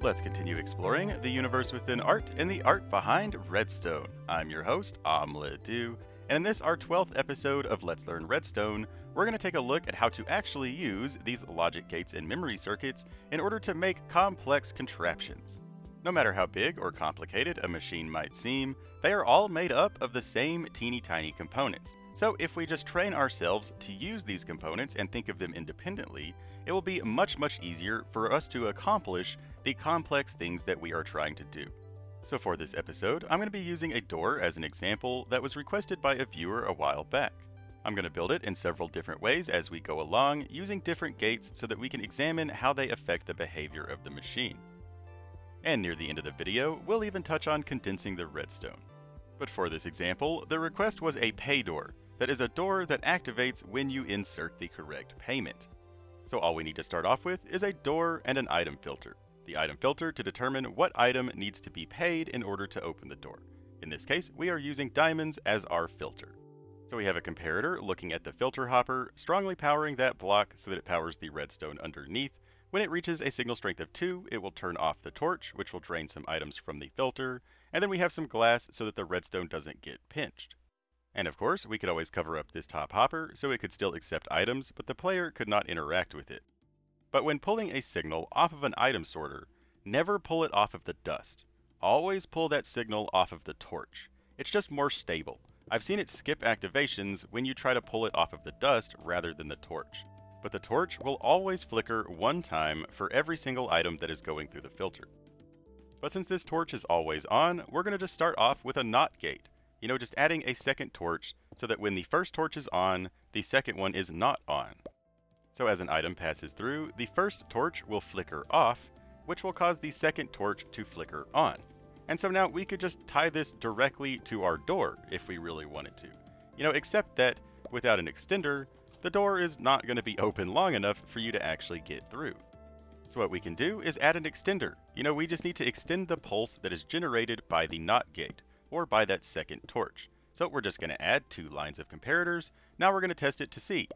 Let's continue exploring the universe within art and the art behind Redstone. I'm your host, OmLedu, and in this, our 12th episode of Let's Learn Redstone, we're going to take a look at how to actually use these logic gates and memory circuits in order to make complex contraptions. No matter how big or complicated a machine might seem, they are all made up of the same teeny tiny components. So if we just train ourselves to use these components and think of them independently, it will be much much easier for us to accomplish the complex things that we are trying to do. So for this episode, I'm going to be using a door as an example that was requested by a viewer a while back. I'm going to build it in several different ways as we go along, using different gates so that we can examine how they affect the behavior of the machine. And near the end of the video, we'll even touch on condensing the redstone. But for this example, the request was a pay door, that is a door that activates when you insert the correct payment. So all we need to start off with is a door and an item filter. The item filter to determine what item needs to be paid in order to open the door. In this case, we are using diamonds as our filter. So we have a comparator looking at the filter hopper, strongly powering that block so that it powers the redstone underneath. When it reaches a signal strength of 2, it will turn off the torch, which will drain some items from the filter, and then we have some glass so that the redstone doesn't get pinched. And of course, we could always cover up this top hopper so it could still accept items, but the player could not interact with it. But when pulling a signal off of an item sorter, never pull it off of the dust. Always pull that signal off of the torch. It's just more stable. I've seen it skip activations when you try to pull it off of the dust rather than the torch. But the torch will always flicker one time for every single item that is going through the filter. But since this torch is always on, we're going to just start off with a NOT gate. You know, just adding a second torch so that when the first torch is on, the second one is not on. So as an item passes through, the first torch will flicker off, which will cause the second torch to flicker on. And so now we could just tie this directly to our door if we really wanted to. You know, except that without an extender, the door is not going to be open long enough for you to actually get through. So what we can do is add an extender. You know, we just need to extend the pulse that is generated by the NOT gate or by that second torch. So we're just going to add two lines of comparators. Now we're going to test it to see.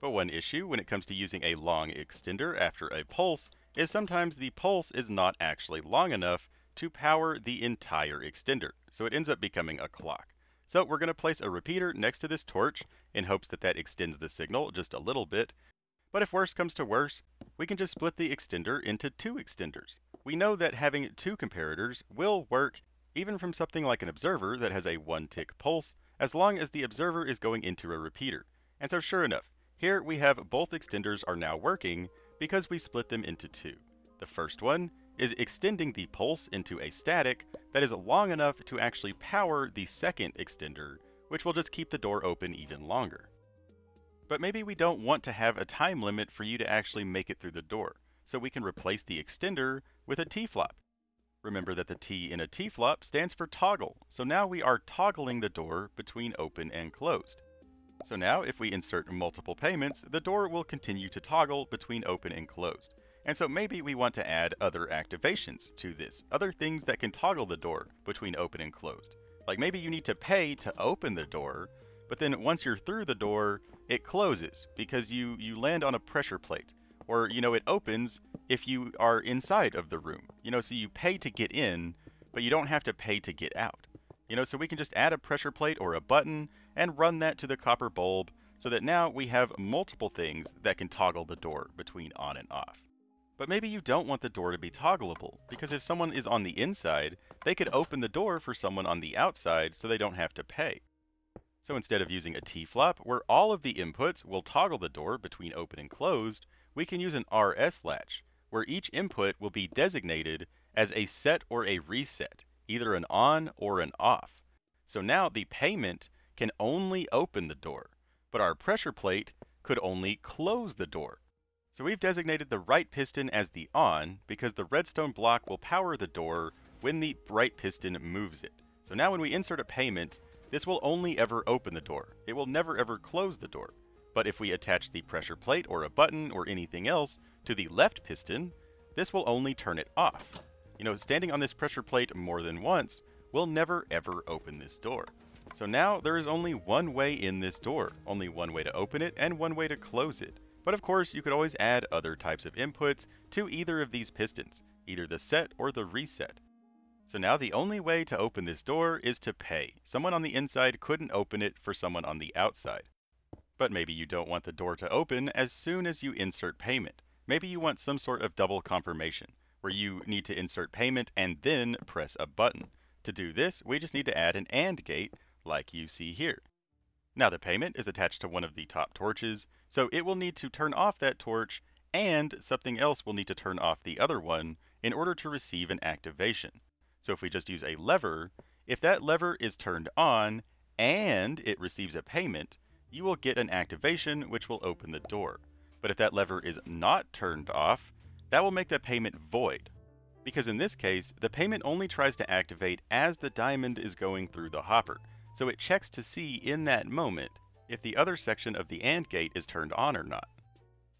But one issue when it comes to using a long extender after a pulse is sometimes the pulse is not actually long enough to power the entire extender, so it ends up becoming a clock. So we're going to place a repeater next to this torch in hopes that that extends the signal just a little bit. But if worse comes to worse, we can just split the extender into two extenders. We know that having two comparators will work even from something like an observer that has a one tick pulse, as long as the observer is going into a repeater. And so sure enough, here we have both extenders are now working because we split them into two. The first one is extending the pulse into a static that is long enough to actually power the second extender, which will just keep the door open even longer. But maybe we don't want to have a time limit for you to actually make it through the door, so we can replace the extender with a T-flop. Remember that the T in a T-flop stands for toggle, so now we are toggling the door between open and closed. So now if we insert multiple payments, the door will continue to toggle between open and closed. And so maybe we want to add other activations to this, other things that can toggle the door between open and closed. Like maybe you need to pay to open the door, but then once you're through the door, it closes because you, you land on a pressure plate. Or, you know, it opens if you are inside of the room. You know, so you pay to get in, but you don't have to pay to get out. You know, so we can just add a pressure plate or a button and run that to the copper bulb so that now we have multiple things that can toggle the door between on and off. But maybe you don't want the door to be toggleable, because if someone is on the inside, they could open the door for someone on the outside so they don't have to pay. So instead of using a T-flop, where all of the inputs will toggle the door between open and closed, we can use an RS latch, where each input will be designated as a set or a reset, either an on or an off. So now the payment can only open the door, but our pressure plate could only close the door. So we've designated the right piston as the on because the redstone block will power the door when the right piston moves it. So now when we insert a payment, this will only ever open the door. It will never ever close the door. But if we attach the pressure plate or a button or anything else to the left piston, this will only turn it off. You know, standing on this pressure plate more than once will never ever open this door. So now there is only one way in this door, only one way to open it and one way to close it. But of course, you could always add other types of inputs to either of these pistons, either the set or the reset. So now the only way to open this door is to pay. Someone on the inside couldn't open it for someone on the outside. But maybe you don't want the door to open as soon as you insert payment. Maybe you want some sort of double confirmation, where you need to insert payment and then press a button. To do this, we just need to add an AND gate, like you see here. Now the payment is attached to one of the top torches, so it will need to turn off that torch, and something else will need to turn off the other one in order to receive an activation. So if we just use a lever, if that lever is turned on and it receives a payment, you will get an activation which will open the door. But if that lever is not turned off, that will make that payment void. Because in this case, the payment only tries to activate as the diamond is going through the hopper, so it checks to see in that moment if the other section of the AND gate is turned on or not.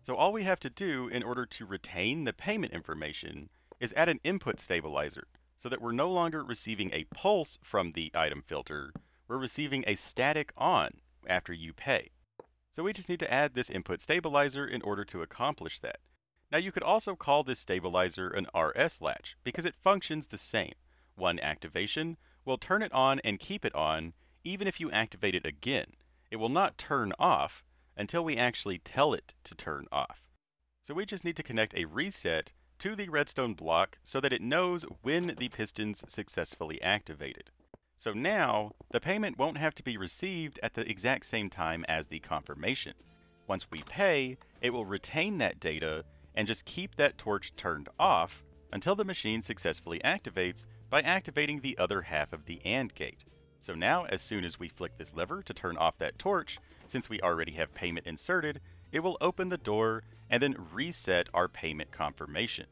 So all we have to do in order to retain the payment information is add an input stabilizer, so that we're no longer receiving a pulse from the item filter, we're receiving a static on after you pay. So we just need to add this input stabilizer in order to accomplish that. Now you could also call this stabilizer an RS latch because it functions the same. One activation will turn it on and keep it on even if you activate it again. It will not turn off until we actually tell it to turn off. So we just need to connect a reset to the redstone block so that it knows when the piston's successfully activated. So now, the payment won't have to be received at the exact same time as the confirmation. Once we pay, it will retain that data and just keep that torch turned off until the machine successfully activates by activating the other half of the AND gate. So now, as soon as we flick this lever to turn off that torch, since we already have payment inserted, it will open the door and then reset our payment confirmation.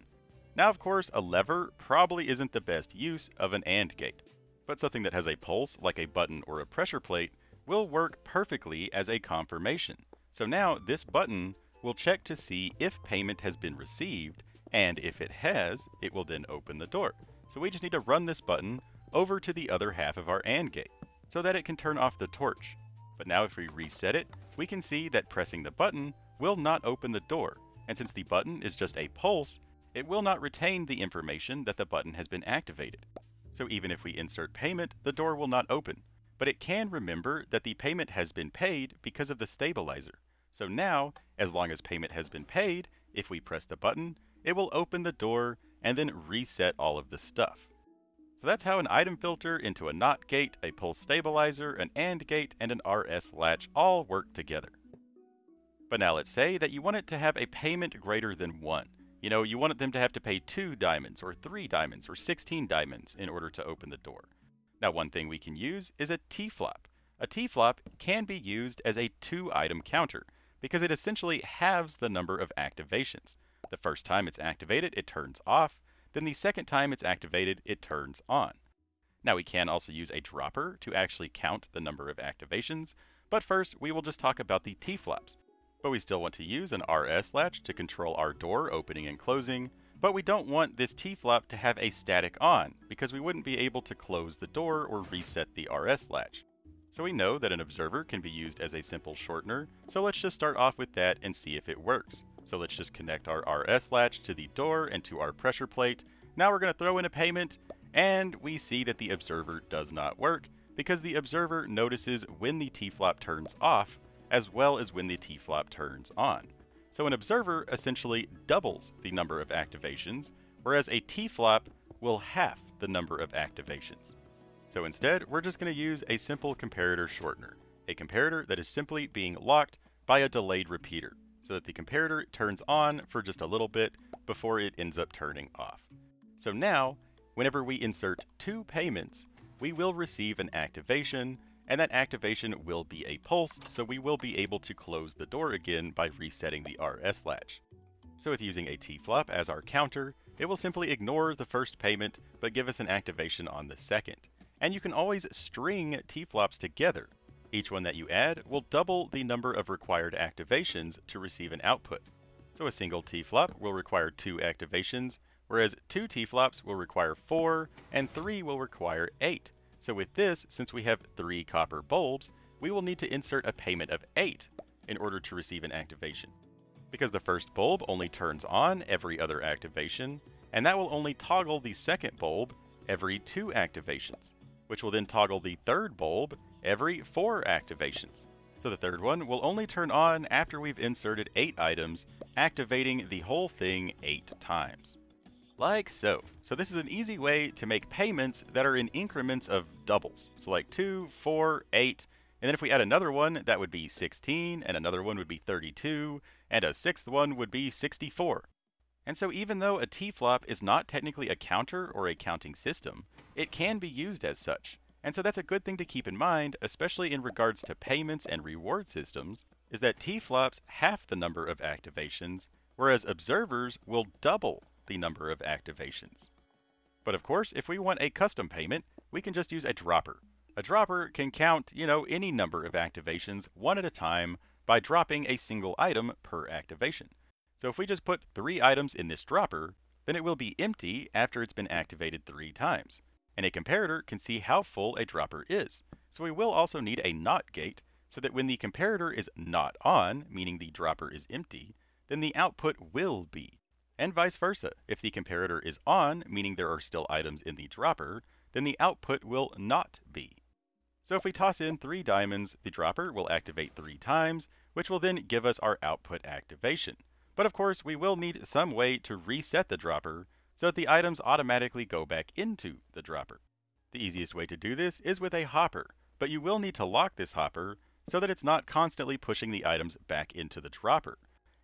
Now, of course, a lever probably isn't the best use of an AND gate but something that has a pulse, like a button or a pressure plate, will work perfectly as a confirmation. So now this button will check to see if payment has been received, and if it has, it will then open the door. So we just need to run this button over to the other half of our AND gate, so that it can turn off the torch. But now if we reset it, we can see that pressing the button will not open the door, and since the button is just a pulse, it will not retain the information that the button has been activated. So even if we insert payment, the door will not open. But it can remember that the payment has been paid because of the stabilizer. So now, as long as payment has been paid, if we press the button, it will open the door and then reset all of the stuff. So that's how an item filter into a NOT gate, a pulse stabilizer, an AND gate, and an RS latch all work together. But now let's say that you want it to have a payment greater than 1. You know, you wanted them to have to pay two diamonds, or three diamonds, or 16 diamonds in order to open the door. Now, one thing we can use is a T-flop. A T-flop can be used as a two-item counter, because it essentially halves the number of activations. The first time it's activated, it turns off. Then the second time it's activated, it turns on. Now we can also use a dropper to actually count the number of activations, but first we will just talk about the T-flops. But we still want to use an RS latch to control our door opening and closing, but we don't want this T-flop to have a static on, because we wouldn't be able to close the door or reset the RS latch. So we know that an observer can be used as a simple shortener, so let's just start off with that and see if it works. So let's just connect our RS latch to the door and to our pressure plate. Now we're going to throw in a payment, and we see that the observer does not work, because the observer notices when the T-flop turns off, as well as when the T-flop turns on. So an observer essentially doubles the number of activations, whereas a T-flop will half the number of activations. So instead, we're just going to use a simple comparator shortener, a comparator that is simply being locked by a delayed repeater, so that the comparator turns on for just a little bit before it ends up turning off. So now, whenever we insert two payments, we will receive an activation and that activation will be a pulse, so we will be able to close the door again by resetting the RS latch. So with using a T-flop as our counter, it will simply ignore the first payment, but give us an activation on the second. And you can always string T-flops together. Each one that you add will double the number of required activations to receive an output. So a single T-flop will require two activations, whereas two T-flops will require four, and three will require eight. So with this, since we have three copper bulbs, we will need to insert a payment of 8 in order to receive an activation. because the first bulb only turns on every other activation, and that will only toggle the second bulb every two activations, which will then toggle the third bulb every four activations. So the third one will only turn on after we've inserted eight items, activating the whole thing eight times. Like so. So this is an easy way to make payments that are in increments of doubles. So like 2, 4, 8, and then if we add another one, that would be 16, and another one would be 32, and a sixth one would be 64. And so even though a T-flop is not technically a counter or a counting system, it can be used as such. And so that's a good thing to keep in mind, especially in regards to payments and reward systems, is that T-flops half the number of activations, whereas observers will double the number of activations. But of course, if we want a custom payment, we can just use a dropper. A dropper can count, you know, any number of activations one at a time by dropping a single item per activation. So if we just put three items in this dropper, then it will be empty after it's been activated three times. And a comparator can see how full a dropper is. So we will also need a NOT gate so that when the comparator is not on, meaning the dropper is empty, then the output will be and vice versa. If the comparator is on, meaning there are still items in the dropper, then the output will not be. So if we toss in three diamonds, the dropper will activate three times, which will then give us our output activation. But of course, we will need some way to reset the dropper so that the items automatically go back into the dropper. The easiest way to do this is with a hopper, but you will need to lock this hopper so that it's not constantly pushing the items back into the dropper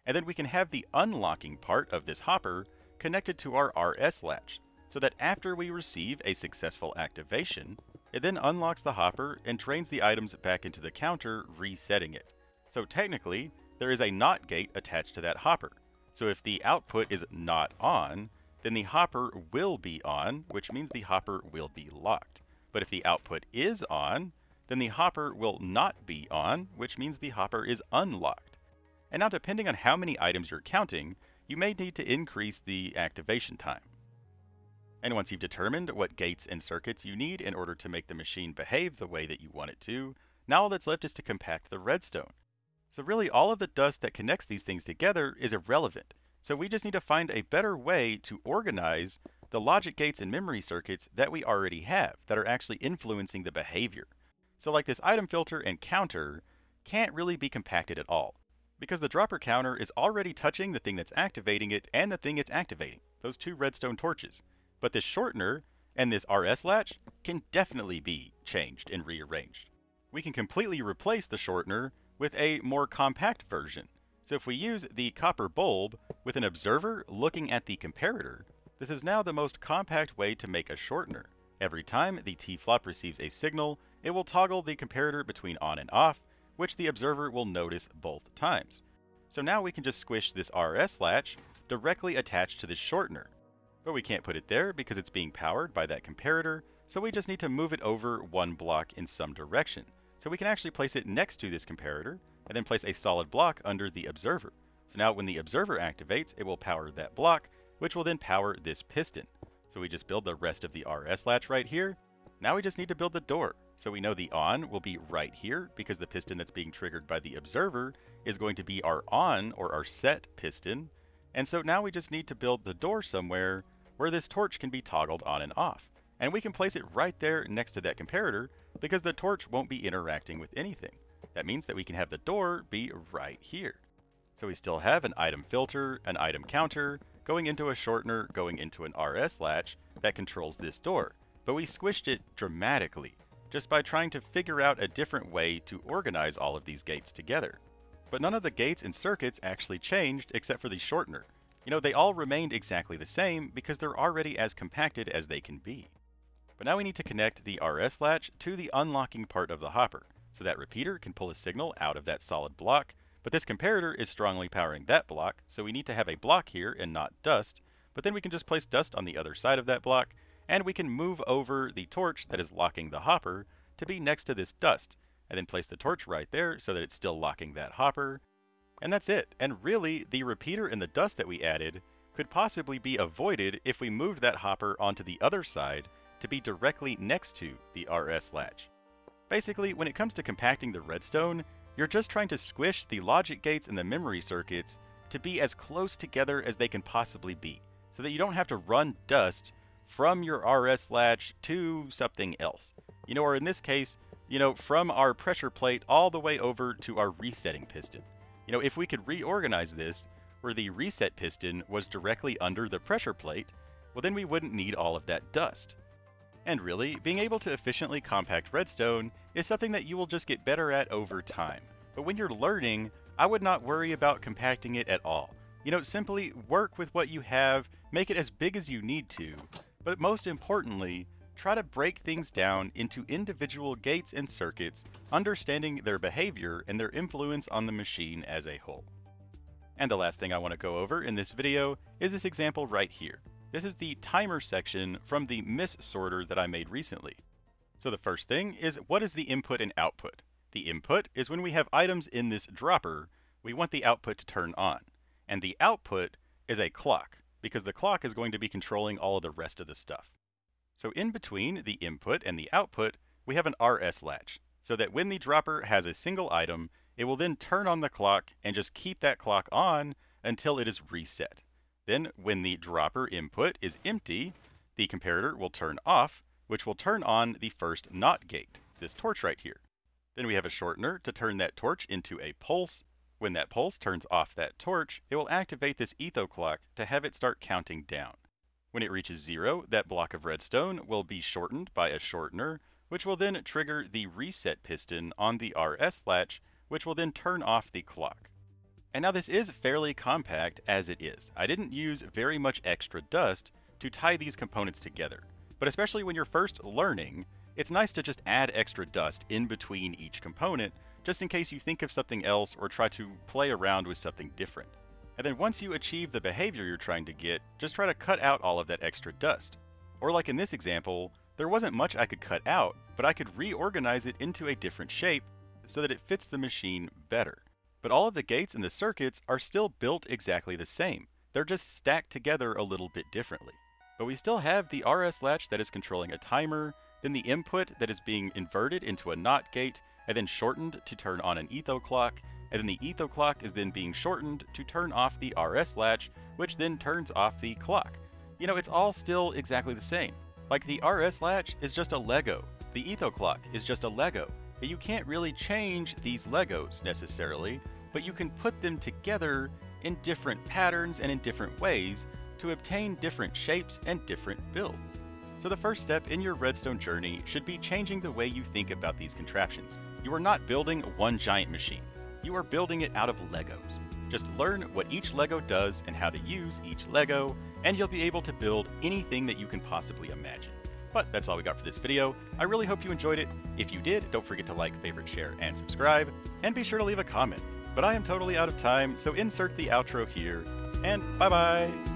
and then we can have the unlocking part of this hopper connected to our RS latch, so that after we receive a successful activation, it then unlocks the hopper and drains the items back into the counter, resetting it. So technically, there is a NOT gate attached to that hopper. So if the output is not on, then the hopper will be on, which means the hopper will be locked. But if the output is on, then the hopper will not be on, which means the hopper is unlocked. And now depending on how many items you're counting, you may need to increase the activation time. And once you've determined what gates and circuits you need in order to make the machine behave the way that you want it to, now all that's left is to compact the redstone. So really all of the dust that connects these things together is irrelevant. So we just need to find a better way to organize the logic gates and memory circuits that we already have that are actually influencing the behavior. So like this item filter and counter can't really be compacted at all because the dropper counter is already touching the thing that's activating it and the thing it's activating, those two redstone torches. But this shortener and this RS latch can definitely be changed and rearranged. We can completely replace the shortener with a more compact version. So if we use the copper bulb with an observer looking at the comparator, this is now the most compact way to make a shortener. Every time the T-flop receives a signal, it will toggle the comparator between on and off, which the observer will notice both times. So now we can just squish this RS latch directly attached to this shortener. But we can't put it there because it's being powered by that comparator, so we just need to move it over one block in some direction. So we can actually place it next to this comparator, and then place a solid block under the observer. So now when the observer activates, it will power that block, which will then power this piston. So we just build the rest of the RS latch right here. Now we just need to build the door. So we know the on will be right here because the piston that's being triggered by the observer is going to be our on or our set piston. And so now we just need to build the door somewhere where this torch can be toggled on and off. And we can place it right there next to that comparator because the torch won't be interacting with anything. That means that we can have the door be right here. So we still have an item filter, an item counter, going into a shortener, going into an RS latch that controls this door. But we squished it dramatically just by trying to figure out a different way to organize all of these gates together. But none of the gates and circuits actually changed except for the shortener. You know, they all remained exactly the same because they're already as compacted as they can be. But now we need to connect the RS latch to the unlocking part of the hopper, so that repeater can pull a signal out of that solid block, but this comparator is strongly powering that block, so we need to have a block here and not dust, but then we can just place dust on the other side of that block, and we can move over the torch that is locking the hopper to be next to this dust, and then place the torch right there so that it's still locking that hopper. And that's it. And really, the repeater and the dust that we added could possibly be avoided if we moved that hopper onto the other side to be directly next to the RS latch. Basically, when it comes to compacting the redstone, you're just trying to squish the logic gates and the memory circuits to be as close together as they can possibly be, so that you don't have to run dust from your RS latch to something else. You know, or in this case, you know, from our pressure plate all the way over to our resetting piston. You know, if we could reorganize this, where the reset piston was directly under the pressure plate, well then we wouldn't need all of that dust. And really, being able to efficiently compact redstone is something that you will just get better at over time. But when you're learning, I would not worry about compacting it at all. You know, simply work with what you have, make it as big as you need to, but most importantly, try to break things down into individual gates and circuits, understanding their behavior and their influence on the machine as a whole. And the last thing I want to go over in this video is this example right here. This is the timer section from the MIS sorter that I made recently. So the first thing is what is the input and output? The input is when we have items in this dropper, we want the output to turn on. And the output is a clock, because the clock is going to be controlling all of the rest of the stuff. So in between the input and the output, we have an RS latch, so that when the dropper has a single item, it will then turn on the clock and just keep that clock on until it is reset. Then, when the dropper input is empty, the comparator will turn off, which will turn on the first NOT gate, this torch right here. Then we have a shortener to turn that torch into a pulse. When that pulse turns off that torch, it will activate this etho clock to have it start counting down. When it reaches zero, that block of redstone will be shortened by a shortener, which will then trigger the reset piston on the RS latch, which will then turn off the clock. And now this is fairly compact as it is. I didn't use very much extra dust to tie these components together. But especially when you're first learning, it's nice to just add extra dust in between each component, just in case you think of something else or try to play around with something different. And then once you achieve the behavior you're trying to get, just try to cut out all of that extra dust. Or like in this example, there wasn't much I could cut out, but I could reorganize it into a different shape so that it fits the machine better but all of the gates and the circuits are still built exactly the same. They're just stacked together a little bit differently. But we still have the RS latch that is controlling a timer, then the input that is being inverted into a NOT gate, and then shortened to turn on an etho clock, and then the etho clock is then being shortened to turn off the RS latch, which then turns off the clock. You know, it's all still exactly the same. Like the RS latch is just a Lego, the etho clock is just a Lego, but you can't really change these Legos necessarily, but you can put them together in different patterns and in different ways to obtain different shapes and different builds. So the first step in your redstone journey should be changing the way you think about these contraptions. You are not building one giant machine. You are building it out of Legos. Just learn what each Lego does and how to use each Lego, and you'll be able to build anything that you can possibly imagine. But that's all we got for this video. I really hope you enjoyed it. If you did, don't forget to like, favorite, share, and subscribe, and be sure to leave a comment but I am totally out of time, so insert the outro here, and bye bye!